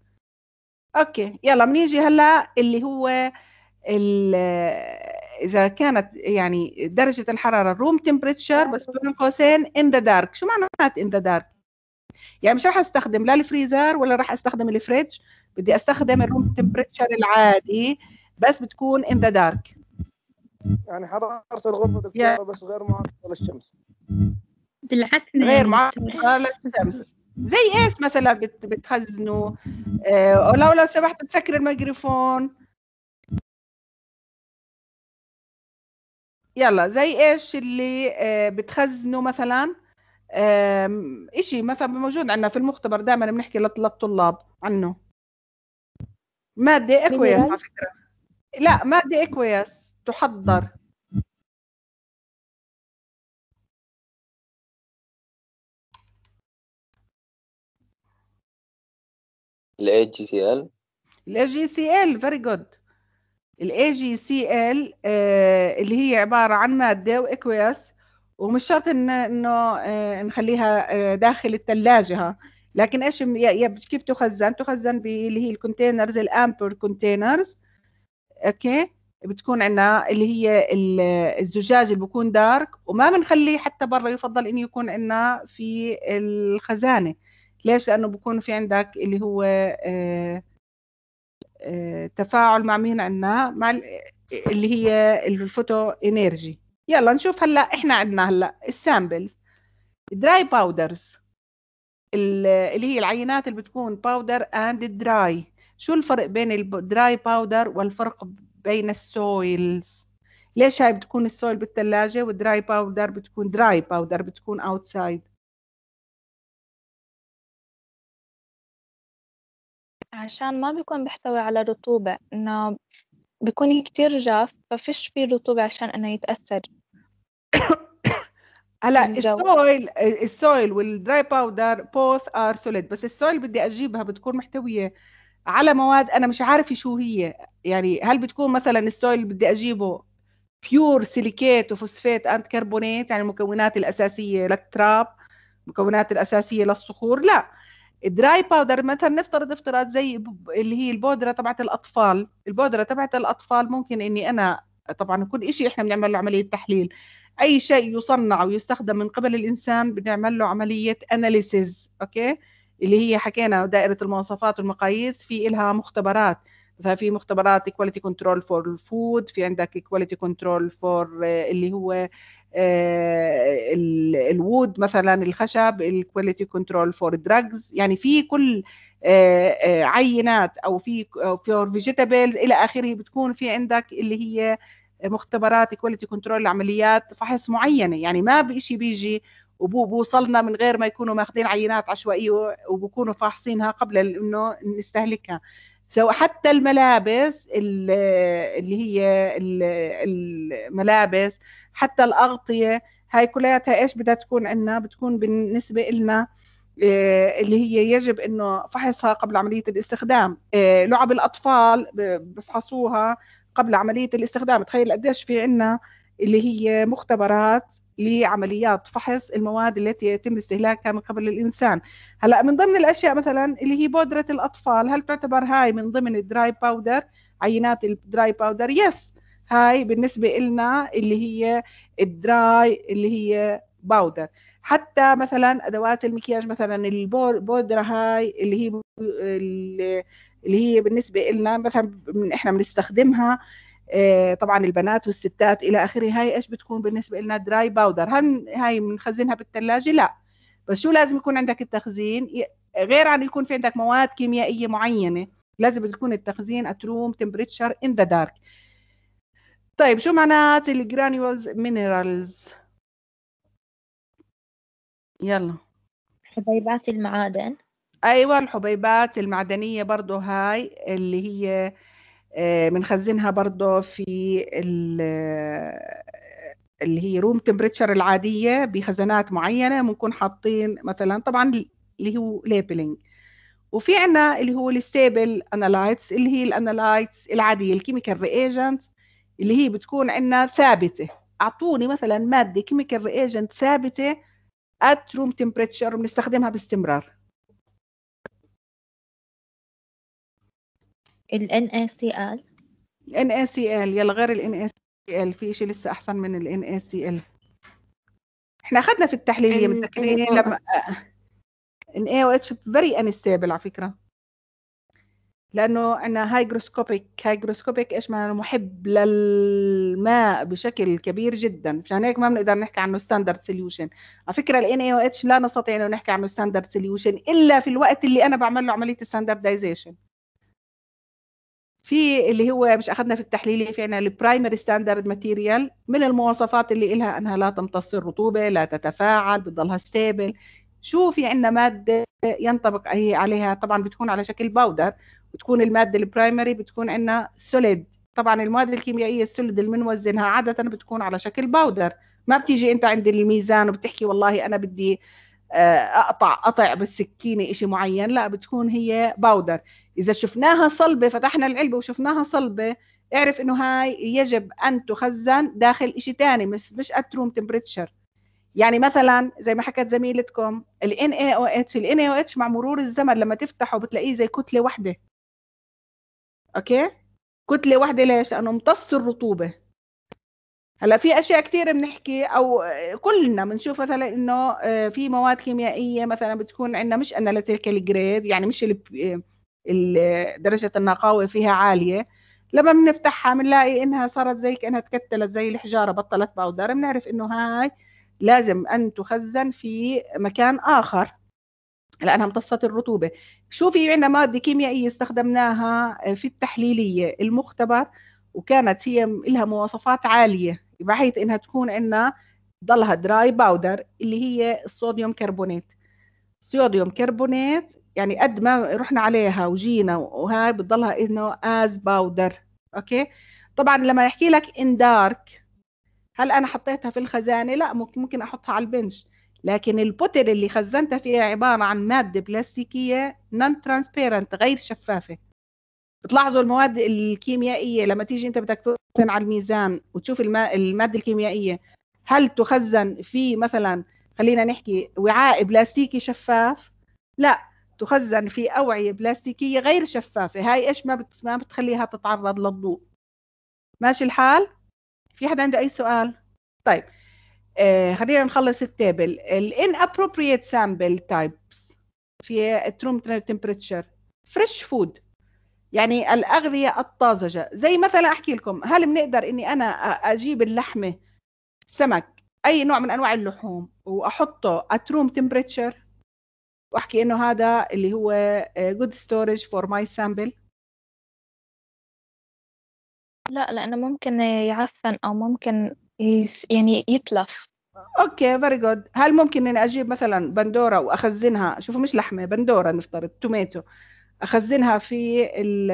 أوكي يلا بنيجي هلا اللي هو ال- إذا كانت يعني درجة الحرارة room temperature بس بين قوسين in the dark شو معنات in the dark يعني مش راح أستخدم لا الفريزر ولا راح أستخدم ال fridge بدي أستخدم ال room temperature العادي بس بتكون in the dark يعني حرارة الغرفة دكتورة بس غير معرضة للشمس. بالعكس. غير يعني معرضة للشمس. زي إيش مثلا بت بتخزنوا آه ولو لو سمحت تسكر الميكروفون. يلا زي إيش اللي آه بتخزنوا مثلا؟ إشي مثلا موجود عندنا في المختبر دائما بنحكي لل- للطلاب عنه. مادة aqueous على فكرة. لا مادة aqueous تحضر. ال AgCl الاي جي سي ال فيري جود الاي جي سي ال اللي هي عبارة عن مادة و aqueous ومش شرط إن إنه آه، نخليها آه، داخل الثلاجه ها. لكن يا كيف تخزن؟ تخزن باللي هي ال containers ال amber containers okay؟ بتكون عندنا اللي هي ال- الزجاج اللي بيكون dark وما بنخليه حتى برا يفضل إنه يكون عندنا في الخزانة. ليش؟ لأنه بكون في عندك اللي هو آه، تفاعل مع مين عندنا مع ال- اللي هي ال photo energy يلا نشوف هلا إحنا عندنا هلا ال samples dry powders اللي هي العينات اللي بتكون powder and dry شو الفرق بين ال dry powder والفرق بين ال soils ليش هاي بتكون ال soil بالثلاجة وال dry powder بتكون dry powder بتكون outside عشان ما بيكون بيحتوي على رطوبة إنه بيكون كتير جاف ففيش فيه رطوبة عشان إنه يتأثر. [coughs] هلا. ال soil ال soil وال dry powder both are solid بس ال soil بدي أجيبها بتكون محتوية على مواد أنا مش عارفة شو هي. يعني هل بتكون مثلا ال soil اللي بدي أجيبه pure silicate وفوسفات and كربونات يعني المكونات الأساسية للتراب المكونات الأساسية للصخور؟ لا. ال dry powder مثلا نفترض افتراض زي اللي هي البودرة تبعت الأطفال. البودرة تبعت الأطفال ممكن إني أنا طبعا كل شيء إحنا بنعمل له عملية تحليل. أي شيء يصنع ويستخدم من قبل الإنسان بنعمل له عملية analysis okay؟ اللي هي حكينا دائرة المواصفات والمقاييس في إلها مختبرات. ففي مختبرات quality control for ال food في عندك quality control for اللي هو آه، ال- wood مثلا الخشب ال quality control for drugs يعني في كل آه، آه، عينات أو في for vegetables إلى آخره بتكون في عندك اللي هي مختبرات quality control لعمليات فحص معينة. يعني ما بشيء بيجي وبوصلنا من غير ما يكونوا ماخذين عينات عشوائية وبكونوا فاحصينها قبل إنه نستهلكها. سواء حتى الملابس ال- اللي هي ال- الملابس حتى الأغطية هاي كلياتها إيش بدها تكون عندنا؟ بتكون بالنسبة لنا آه، اللي هي يجب إنه فحصها قبل عملية الاستخدام. آه، لعب الأطفال ب- بفحصوها قبل عملية الاستخدام. تخيل قديش في عندنا اللي هي مختبرات لعمليات فحص المواد التي يتم استهلاكها من قبل الإنسان. هلأ من ضمن الأشياء مثلا اللي هي بودرة الأطفال هل تعتبر هاي من ضمن ال dry powder عينات ال dry powder yes هاي بالنسبة لنا اللي هي ال dry اللي هي powder حتى مثلا أدوات المكياج مثلا البودره هاي اللي هي اللي هي بالنسبة لنا مثلا من إحنا بنستخدمها آه، طبعا البنات والستات إلى آخره هاي إيش بتكون بالنسبة لنا dry powder هل هاي بنخزنها بالثلاجه لا. بس شو لازم يكون عندك التخزين؟ غير عن يكون في عندك مواد كيميائية معينة لازم تكون التخزين at room temperature in the dark. طيب شو معنات ال granules minerals يلا. حبيبات المعادن. أيوه الحبيبات المعدنية برضو هاي اللي هي آه، بنخزنها برضو في ال- اللي هي room temperature العادية بخزانات معينة بنكون حاطين مثلا طبعا اللي هو labeling وفي عنا اللي هو ال stable analytes اللي هي ال analytes العادية ال chemical reagent اللي هي بتكون عندنا ثابتة. أعطوني مثلا مادة chemical reagent ثابتة at room temperature بنستخدمها باستمرار. ال NaCl NaCl يلا غير ال NaCl في شيء لسه أحسن من ال NaCl إحنا أخذنا في التحليليه ال متذكرين لما ال NaOH very unstable على فكرة. لأنه عندنا hygroscopic hygroscopic إيش معناه محب للماء بشكل كبير جدا. مشان هيك ما بنقدر نحكي عنه standard solution على فكرة ال NaOH لا نستطيع إنه نحكي عنه standard solution إلا في الوقت اللي أنا بعمل له عملية ال standardization في اللي هو مش أخذنا في التحليلي في عنا ال primary standard material من المواصفات اللي إلها أنها لا تمتص الرطوبة لا تتفاعل بتضلها stable شو في عنا مادة ينطبق عليها؟ طبعا بتكون على شكل powder وتكون المادة ال primary بتكون عنا solid طبعا المواد الكيميائية ال solid اللي بنوزنها عادة بتكون على شكل powder ما بتيجي أنت عند الميزان وبتحكي والله أنا بدي أقطع قطع بالسكينة إشي معين. لا بتكون هي powder إذا شفناها صلبة فتحنا العلبة وشفناها صلبة اعرف إنه هاي يجب أن تخزن داخل إشي تاني مش مش room temperature. يعني مثلا زي ما حكت زميلتكم ال NaOH ال NaOH مع مرور الزمن لما تفتحه بتلاقيه زي كتلة واحدة okay؟ كتلة واحدة ليش؟ لأنه امتص الرطوبة. هلأ في أشياء كثير بنحكي أو كلنا بنشوف مثلا إنه آه، في مواد كيميائية مثلا بتكون عندنا مش analytical grade يعني مش ال- ال- درجة النقاوة فيها عالية. لما بنفتحها بنلاقي إنها صارت زي كأنها تكتلت زي الحجارة بطلت powder بنعرف إنه هاي لازم أن تخزن في مكان آخر لأنها امتصت الرطوبة. شو في عندنا ماده كيميائية استخدمناها؟ في التحليلية المختبر وكانت هي لها مواصفات عالية. بحيث إنها تكون عندنا ضلها dry powder اللي هي الصوديوم كربونات صوديوم كربونات يعني قد ما رحنا عليها وجينا وهاي بتضلها إنه as powder okay؟ طبعا لما يحكي لك in dark هل أنا حطيتها في الخزانة؟ لا ممكن أحطها على ال bench. لكن ال bottle اللي خزنتها فيها عبارة عن مادة بلاستيكية non transparent غير شفافة. بتلاحظوا المواد الكيميائية لما تيجي أنت بدك توزن على الميزان وتشوف المادة الكيميائية هل تخزن في مثلا خلينا نحكي وعاء بلاستيكي شفاف؟ لا تخزن في أوعية بلاستيكية غير شفافة. هاي إيش ما. ما بتخليها تتعرض للضوء. ماشي الحال؟ في حدا عنده أي سؤال؟ طيب آه خلينا نخلص التابل. ال inappropriate sample types في room temperature. Fresh food. يعني الأغذية الطازجة. زي مثلا أحكي لكم هل بنقدر إني أنا أ- أجيب اللحمة سمك أي نوع من أنواع اللحوم وأحطه at room temperature وأحكي إنه هذا اللي هو good storage for my sample. لا لأنه ممكن يعفن أو ممكن يعني يتلف. okay very good هل ممكن إني أجيب مثلا بندورة وأخزنها؟ شوفوا مش لحمة بندورة نفترض tomato أخزنها في ال-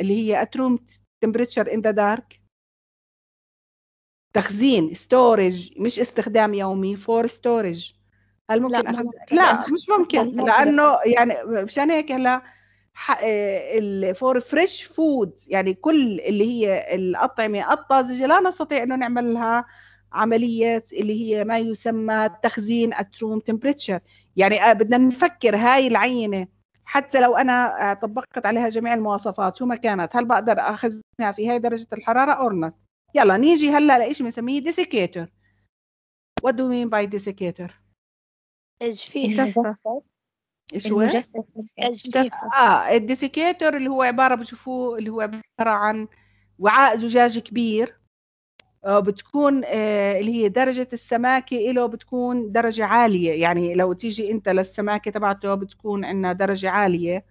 اللي هي at room temperature in the dark تخزين storage مش استخدام يومي for storage هل ممكن لا، أخزن... لا مش ممكن. لا، لأنه يعني مشان هيك هلا for fresh food يعني كل اللي هي الأطعمة الطازجة لا نستطيع أنه نعمل لها عملية اللي هي ما يسمى تخزين room temperature. يعني آه، بدنا نفكر هاي العينة حتى لو أنا آه، طبقت عليها جميع المواصفات شو ما كانت هل بقدر أخزنها في هاي درجة الحرارة أو not يلا نيجي هلأ لإيش بنسميه desiccator. What do you mean by desiccator تجفيف المجفف إيش هو؟ آه ال desiccator اللي هو عبارة بتشوفوه اللي هو عبارة عن وعاء زجاج كبير. بتكون آه، اللي هي درجة السماكة له بتكون درجة عالية. يعني لو تيجي أنت للسماكة تبعته بتكون عندنا درجة عالية.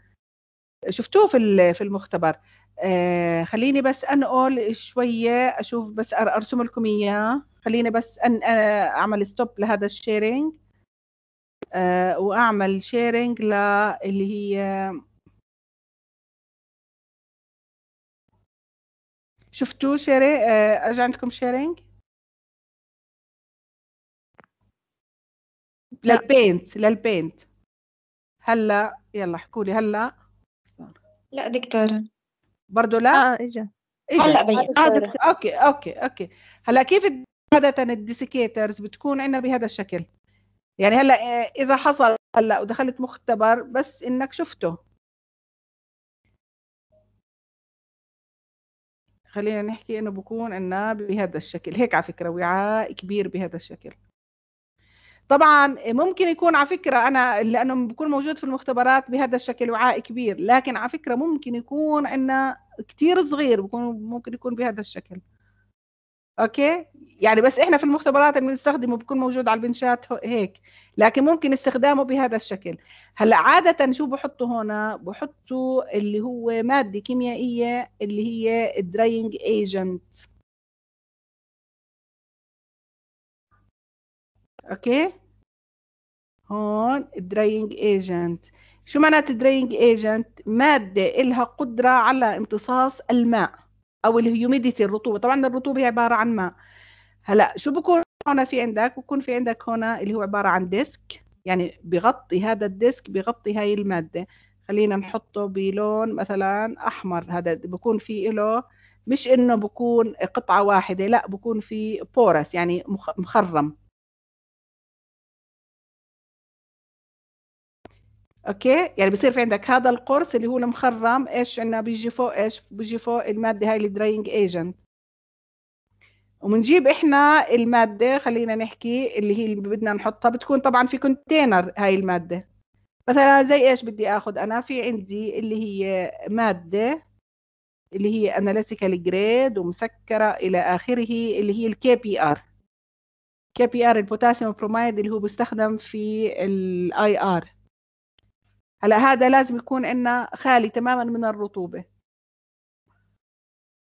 شفتوه في في المختبر. آه، خليني بس أنقل شوية أشوف بس أر- أرسم لكم إياه. خليني بس أن آه، أعمل stop لهذا ال sharing آه، وأعمل sharing اللي هي شفتوا share آه، ارجع عندكم sharing لل Paint لل Paint هلا يلا احكوا لي هلا. لا دكتورة برضه لا؟ آه إجا. إجا. هلا بين آه، دكتورة. okay okay okay. هلا كيف عادة الديسيكيترز بتكون عندنا بهذا الشكل؟ يعني هلا آه، إذا حصل هلا ودخلت مختبر بس إنك شفته. خلينا نحكي إنه بكون عندنا بهذا الشكل. هيك على فكرة وعاء كبير بهذا الشكل. طبعا ممكن يكون على فكرة أنا لأنه بكون موجود في المختبرات بهذا الشكل وعاء كبير لكن على فكرة ممكن يكون عندنا كتير صغير بكون ممكن يكون بهذا الشكل. okay؟ يعني بس إحنا في المختبرات اللي بنستخدمه بيكون موجود على ال benchات هيك. لكن ممكن استخدامه بهذا الشكل. هلأ عادة شو بحطوا هنا بحطوا اللي هو مادة كيميائية اللي هي ال drying agent okay؟ هون ال drying agent شو معنات ال drying agent مادة إلها قدرة على امتصاص الماء. أو ال humidity الرطوبة. طبعا الرطوبة هي عبارة عن ماء. هلأ شو بكون هنا في عندك؟ بكون في عندك هنا اللي هو عبارة عن disk. يعني بغطي هذا ال disk بغطي هاي المادة. خلينا نحطه بلون مثلا أحمر. هذا بكون في له مش إنه بكون قطعة واحدة لأ بكون في pores يعني مخ- مخرم. okay؟ يعني بصير في عندك هذا القرص اللي هو المخرم إيش عندنا؟ بيجي فوق إيش؟ بيجي فوق المادة هاي ال drying agent وبنجيب إحنا المادة خلينا نحكي اللي هي اللي بدنا نحطها. بتكون طبعا في container هاي المادة. مثلا زي إيش بدي آخذ؟ أنا في عندي اللي هي مادة اللي هي analytical grade ومسكرة إلى آخره اللي هي ال KBr KBr ال potassium bromide اللي هو بيستخدم في ال IR هلا هذا لازم يكون عندنا خالي تماما من الرطوبة.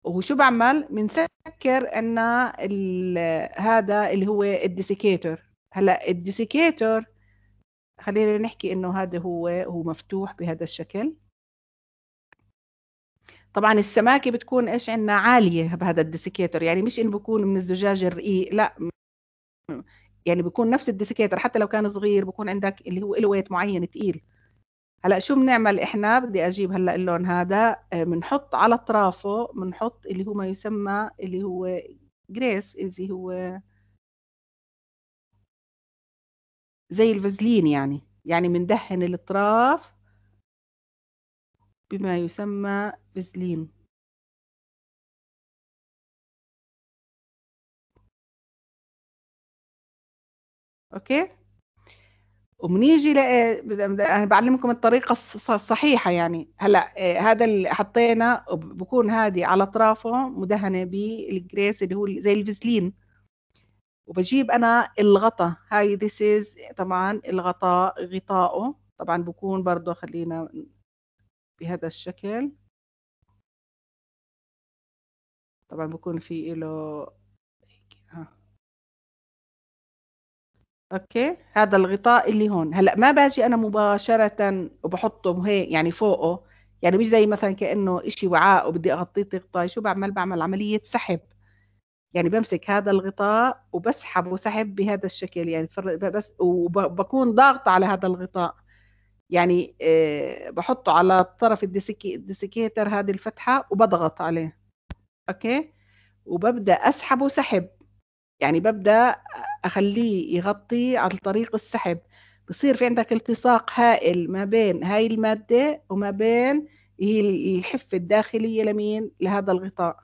وشو بعمل؟ بنسكر عندنا هذا اللي هو ال desiccator. هلا ال desiccator خلينا نحكي إنه هذا هو هو مفتوح بهذا الشكل. طبعا السماكة بتكون إيش؟ عندنا عالية بهذا ال desiccator. يعني مش إنه بكون من الزجاج الرقيق لا. يعني بكون نفس ال desiccator حتى لو كان صغير بكون عندك اللي هو له weight معين تقيل. هلا شو بنعمل إحنا؟ بدي أجيب هلا اللون هذا آه، بنحط على اطرافه بنحط اللي هو ما يسمى اللي هو grease اللي هو زي الفازلين يعني. يعني بندهن الاطراف بما يسمى فازلين. okay؟ وبنيجي أنا بعلمكم الطريقة الص- الصحيحة يعني. هلا آه، هذا اللي حطينا بكون هذه على اطرافه مدهنة بال grease اللي هو زي الفازلين وبجيب أنا الغطا. هاي this is طبعا الغطاء غطاؤه. طبعا بكون برضه خلينا بهذا الشكل. طبعا بكون في له هيك ها okay؟ هذا الغطاء اللي هون. هلأ ما باجي أنا مباشرة وبحطه هيك يعني فوقه. يعني مش زي مثلا كأنه إشي وعاء وبدي أغطيه غطاء شو بعمل؟ بعمل عملية سحب. يعني بمسك هذا الغطاء وبسحبه سحب بهذا الشكل يعني بس وبكون ضاغطة على هذا الغطاء. يعني آه، بحطه على طرف ال desiccator هذه الفتحة وبضغط عليه. أوكي؟ وببدأ أسحبه سحب. يعني ببدأ أخليه يغطي على طريق السحب. بصير في عندك التصاق هائل ما بين هاي المادة وما بين هي الحفة الداخلية لمين؟ لهذا الغطاء.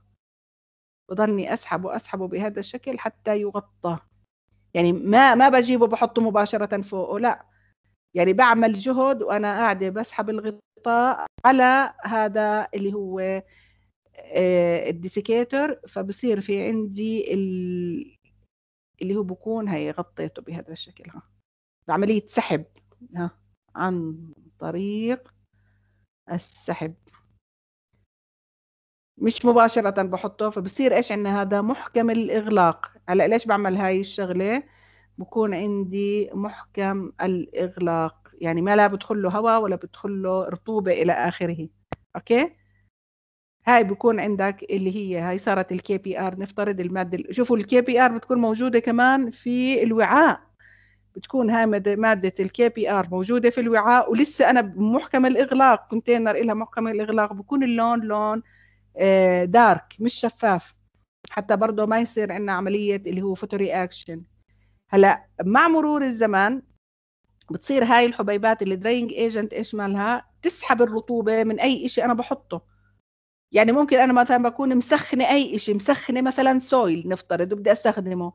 بضلني أسحبه واسحبه بهذا الشكل حتى يغطى. يعني ما ما بجيبه بحطه مباشرة فوقه لا. يعني بعمل جهد وأنا قاعدة بسحب الغطاء على هذا اللي هو آه، الديسيكيتور فبصير في عندي اللي هو بكون هي غطيته بهذا الشكل ها. بعملية سحب ها عن طريق السحب. مش مباشرة بحطه فبصير إيش عندنا هذا محكم الإغلاق. هلأ ليش بعمل هاي الشغلة؟ بكون عندي محكم الإغلاق. يعني ما لا بدخل له هواء ولا بدخل له رطوبة إلى آخره. Okay؟ هاي بكون عندك اللي هي هاي صارت ال KBr نفترض المادة شوفوا ال KBr بتكون موجودة كمان في الوعاء. بتكون هاي مادة ال KBr موجودة في الوعاء ولسه أنا بمحكم الإغلاق container لها محكم الإغلاق بكون اللون لون dark آه، مش شفاف. حتى برضه ما يصير عندنا عملية اللي هو photo reaction هلأ مع مرور الزمان بتصير هاي الحبيبات ال drying agent إيش مالها؟ تسحب الرطوبة من أي شيء أنا بحطه. يعني ممكن أنا مثلا بكون مسخنه أي شيء مسخنه مثلا soil نفترض وبدي أستخدمه.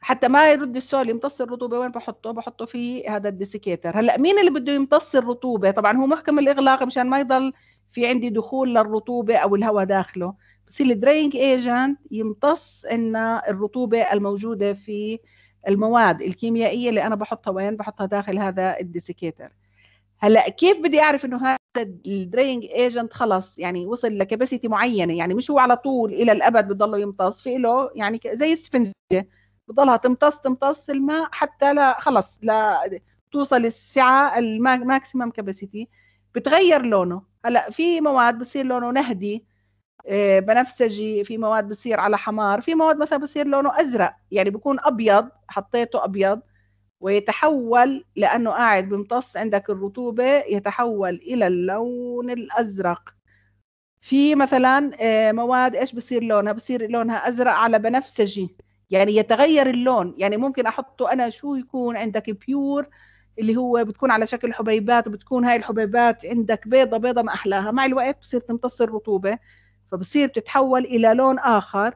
حتى ما يرد ال soil يمتص الرطوبة وين بحطه؟ بحطه في هذا ال desiccator هلأ مين اللي بده يمتص الرطوبة؟ طبعا هو محكم الإغلاق مشان ما يضل في عندي دخول للرطوبة أو الهواء داخله. بس ال drying agent يمتص إن الرطوبة الموجودة في المواد الكيميائية اللي أنا بحطها. وين؟ بحطها داخل هذا ال desiccator هلا كيف بدي أعرف إنه هذا ال drying agent خلص؟ يعني وصل ل capacity معينة يعني مش هو على طول إلى الأبد بضله يمتص في له يعني زي السفنجه بضلها تمتص تمتص الماء حتى لا خلص لا توصل السعة ال maximum capacity بتغير لونه. هلا في مواد بصير لونه نهدي آه، بنفسجي في مواد بصير على حمار في مواد مثلا بصير لونه أزرق يعني بكون أبيض حطيته أبيض. ويتحول لأنه قاعد بيمتص عندك الرطوبة يتحول إلى اللون الأزرق. في مثلا آه، مواد إيش بصير لونها؟ بصير لونها أزرق على بنفسجي يعني يتغير اللون. يعني ممكن أحطه أنا شو يكون عندك بيور اللي هو بتكون على شكل حبيبات وبتكون هاي الحبيبات عندك بيضة بيضة ما أحلاها. مع الوقت بصير تمتص الرطوبة فبصير تتحول إلى لون آخر.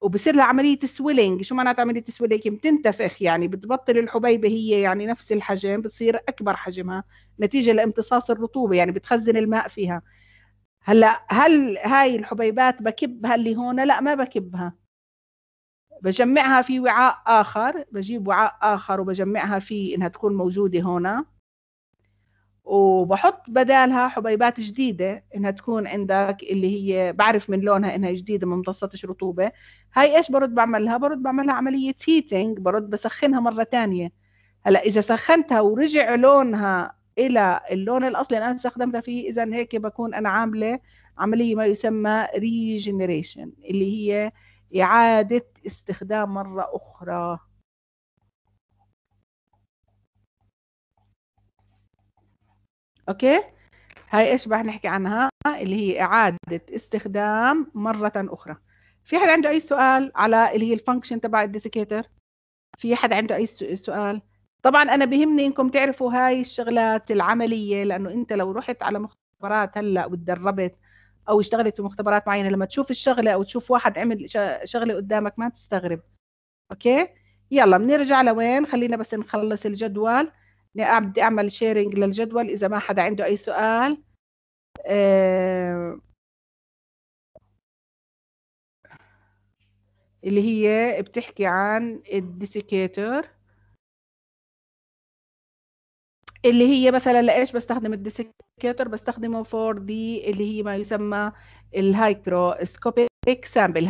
وبصير لها عملية swelling شو معنات عملية swelling بتنتفخ يعني بتبطل الحبيبة هي يعني نفس الحجم بتصير أكبر حجمها نتيجة لامتصاص الرطوبة يعني بتخزن الماء فيها. هلأ هل هاي الحبيبات بكبها اللي هون؟ لأ ما بكبها. بجمعها في وعاء آخر بجيب وعاء آخر وبجمعها فيه إنها تكون موجودة هنا وبحط بدالها حبيبات جديدة إنها تكون عندك اللي هي بعرف من لونها إنها جديدة ما امتصتش رطوبة. هاي إيش برد بعملها؟ برد بعملها عملية heating برد بسخنها مرة تانية. هلأ إذا سخنتها ورجع لونها إلى اللون الأصلي اللي أنا استخدمتها فيه إذا هيك بكون أنا عاملة عملية ما يسمى regeneration اللي هي إعادة استخدام مرة أخرى. Okay؟ هاي إيش بقى نحكي عنها؟ اللي هي إعادة استخدام مرة أخرى. في حد عنده أي سؤال على اللي هي ال function تبع ال desiccator في حد عنده أي سؤال؟ طبعا أنا بهمني إنكم تعرفوا هاي الشغلات العملية لأنه أنت لو رحت على مختبرات هلأ وتدربت أو اشتغلت في مختبرات معينة لما تشوف الشغلة أو تشوف واحد عمل شغلة قدامك ما تستغرب. Okay؟ يلا بنرجع لوين؟ خلينا بس نخلص الجدول. بدي أعمل sharing للجدول إذا ما حدا عنده أي سؤال. آه، اللي هي بتحكي عن ال desiccator اللي هي مثلا لإيش بستخدم ال desiccator بستخدمه for the اللي هي ما يسمى ال hygroscopic sample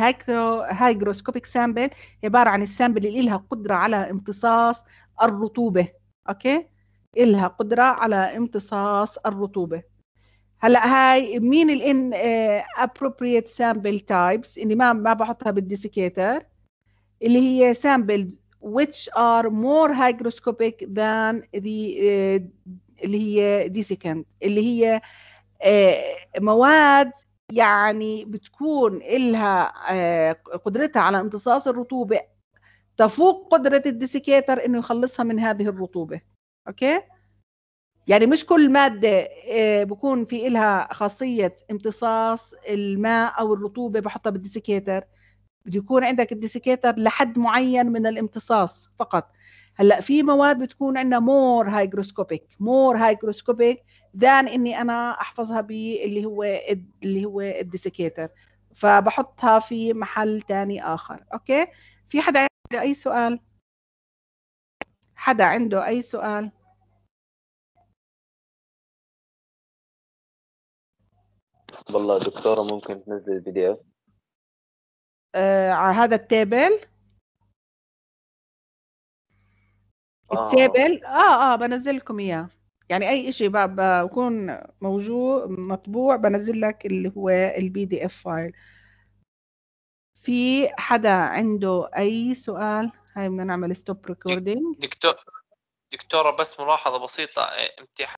hygroscopic sample عبارة عن ال sample اللي لها قدرة على امتصاص الرطوبة. Okay؟ إلها قدرة على امتصاص الرطوبة. هلأ هاي مين الان appropriate sample types إني ما ما بحطها بال desiccator اللي هي samples which are more hygroscopic than the uh, اللي هي desiccant اللي هي uh, مواد يعني بتكون إلها uh, قدرتها على امتصاص الرطوبة تفوق قدرة ال desiccator إنه يخلصها من هذه الرطوبة. Okay؟ يعني مش كل مادة بكون في إلها خاصية امتصاص الماء أو الرطوبة بحطها بال desiccator بده يكون عندك ال desiccator لحد معين من الامتصاص فقط. هلأ في مواد بتكون عندنا more hygroscopic more hygroscopic than إني أنا أحفظها باللي هو اللي هو ال desiccator فبحطها في محل تاني آخر. Okay؟ في حدا أي سؤال؟ حدا عنده أي سؤال؟ والله دكتورة ممكن تنزل ال PDF آه على هذا ال table. ال table آه آه بنزل لكم إياه. يعني أي شيء بكون موجود مطبوع بنزل لك اللي هو ال PDF file في حدا عنده أي سؤال؟ هاي بدنا نعمل stop recording دكتور دكتورة بس ملاحظة بسيطة. امتحان